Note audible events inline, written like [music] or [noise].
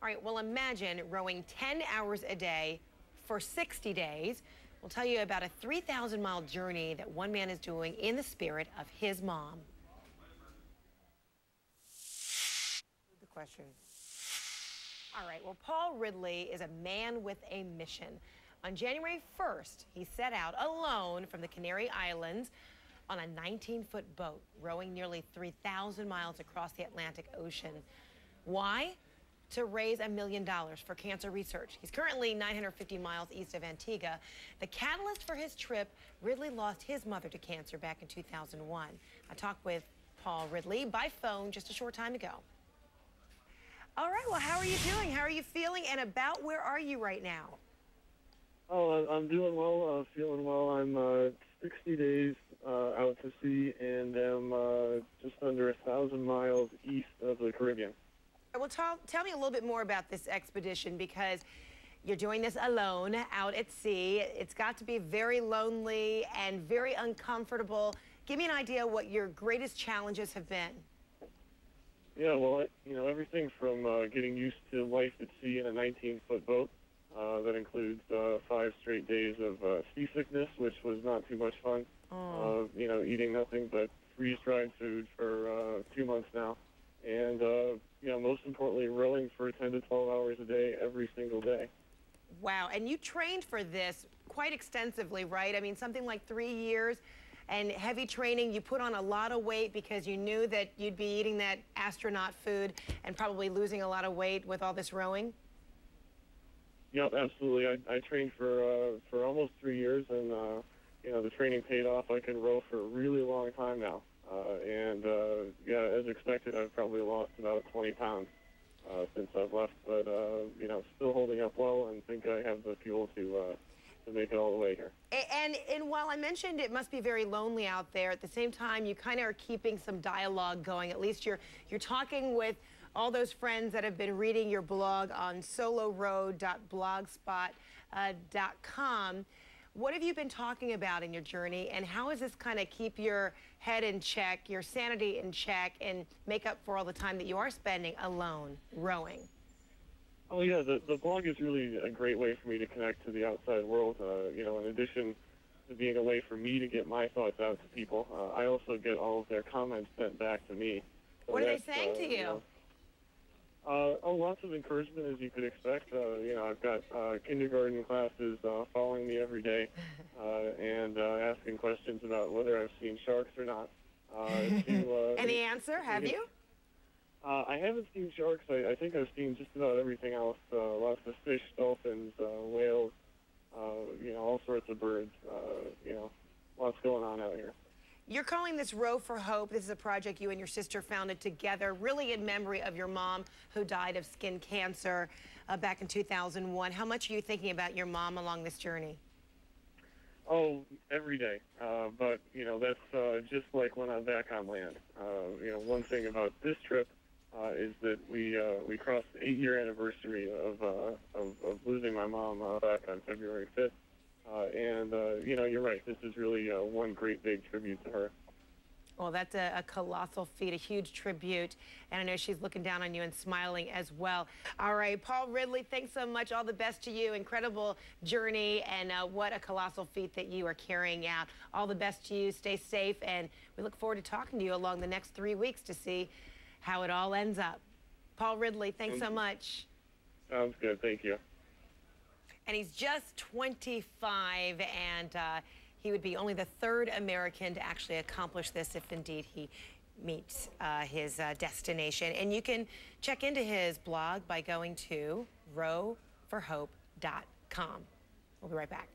All right, well, imagine rowing 10 hours a day for 60 days. We'll tell you about a 3,000 mile journey that one man is doing in the spirit of his mom. The question. All right, well, Paul Ridley is a man with a mission. On January 1st, he set out alone from the Canary Islands on a 19-foot boat, rowing nearly 3,000 miles across the Atlantic Ocean. Why? To raise a million dollars for cancer research. He's currently 950 miles east of Antigua. The catalyst for his trip, Ridley lost his mother to cancer back in 2001. I talked with Paul Ridley by phone just a short time ago. All right, well, how are you doing? How are you feeling? And about where are you right now? Oh, I'm doing well, uh, feeling well. I'm uh, 60 days uh, out to sea and am uh, just under a thousand miles east of the Caribbean. Well, tell, tell me a little bit more about this expedition because you're doing this alone out at sea. It's got to be very lonely and very uncomfortable. Give me an idea what your greatest challenges have been. Yeah, well, you know, everything from uh, getting used to life at sea in a 19-foot boat. Uh, that includes uh, five straight days of uh, seasickness, which was not too much fun. Oh. Uh, you know, eating nothing but freeze-dried food for uh, two months now. And, uh, you know, most importantly, rowing for 10 to 12 hours a day every single day. Wow. And you trained for this quite extensively, right? I mean, something like three years and heavy training. You put on a lot of weight because you knew that you'd be eating that astronaut food and probably losing a lot of weight with all this rowing. Yep, absolutely. I, I trained for uh, for almost three years, and uh, you know the training paid off. I can row for a really long time now, and uh, yeah, as expected, I've probably lost about 20 pounds uh, since I've left, but uh, you know, still holding up well, and think I have the fuel to. Uh, to make it all the way here. And, and while I mentioned it must be very lonely out there, at the same time, you kind of are keeping some dialogue going. At least you're you're talking with all those friends that have been reading your blog on soloroad.blogspot.com. What have you been talking about in your journey, and how does this kind of keep your head in check, your sanity in check, and make up for all the time that you are spending alone rowing? Oh yeah, the the blog is really a great way for me to connect to the outside world. Uh, you know, in addition to being a way for me to get my thoughts out to people, uh, I also get all of their comments sent back to me. So what are they saying uh, to you? you know, uh, oh, lots of encouragement, as you could expect. Uh, you know, I've got uh, kindergarten classes uh, following me every day [laughs] uh, and uh, asking questions about whether I've seen sharks or not. Uh, to, [laughs] uh, Any answer? Have you? Uh, I haven't seen sharks. I, I think I've seen just about everything else. Uh, lots of fish, dolphins, uh, whales, uh, you know, all sorts of birds. Uh, you know, lots going on out here. You're calling this Row for Hope. This is a project you and your sister founded together, really in memory of your mom who died of skin cancer uh, back in 2001. How much are you thinking about your mom along this journey? Oh, every day. Uh, but, you know, that's uh, just like when I'm back on land. Uh, you know, one thing about this trip uh, is that we uh, we crossed the eight-year anniversary of, of, of losing my mom back on February 5th. Uh, and, uh, you know, you're right. This is really uh, one great big tribute to her. Well, that's a, a, colossal feat, a huge tribute. And I know she's looking down on you and smiling as well. All right, Paul Ridley, thanks so much. All the best to you. Incredible journey and uh, what a colossal feat that you are carrying out. All the best to you. Stay safe. And we look forward to talking to you along the next three weeks to see how it all ends up. Paul Ridley, thanks so much. Sounds good. Thank you and he's just 25, and uh, he would be only the third American to actually accomplish this if indeed he meets uh, his uh, destination. And you can check into his blog by going to rowforhope.com. We'll be right back.